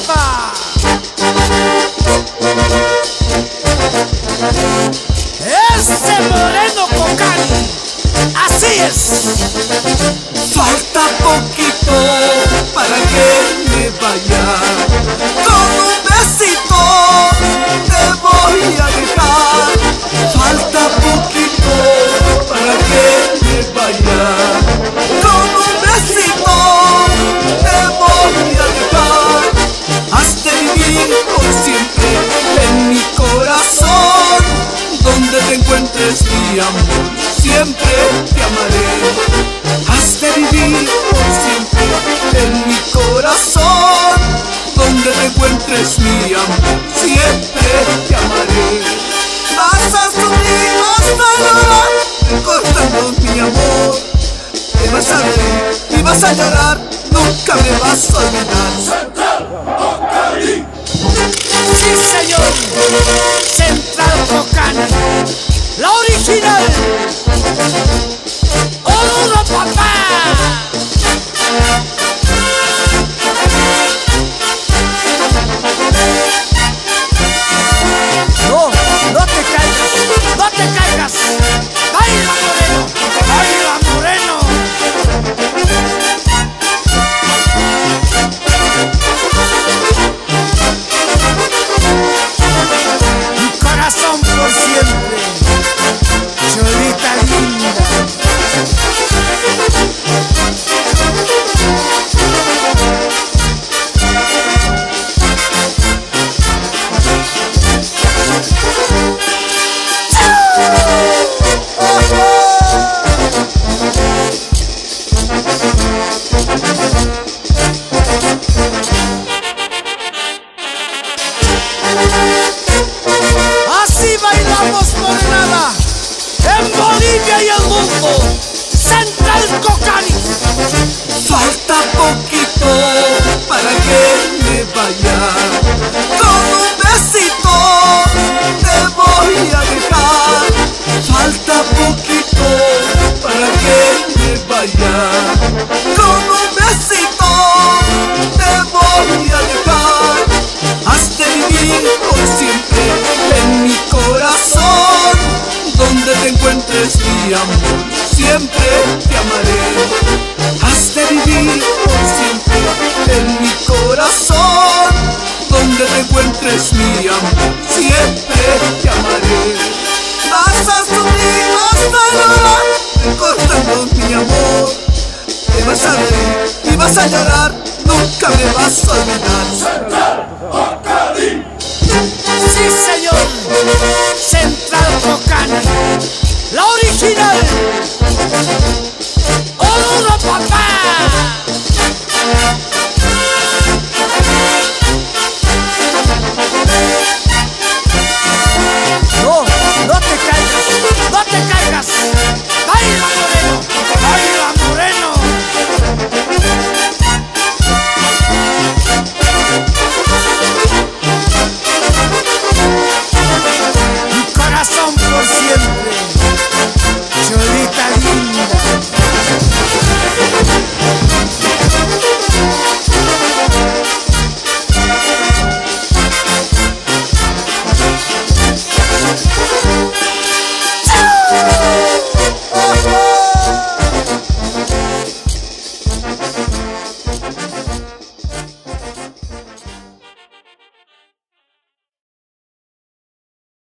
papá. Ese moreno cocani, así es. Falta poquito para que siempre te amaré. Has de vivir siempre en mi corazón. Donde te encuentres mi amor, siempre te amaré. Vas a sufrir, vas a llorar, recordando mi amor. Te vas a reír y vas a llorar, nunca me vas a olvidar. Sí, señor. Central Cocana. Así bailamos morenada en Bolivia y el mundo. Central Cocani. Falta poquito para que me vaya. nunca me vas a olvidar.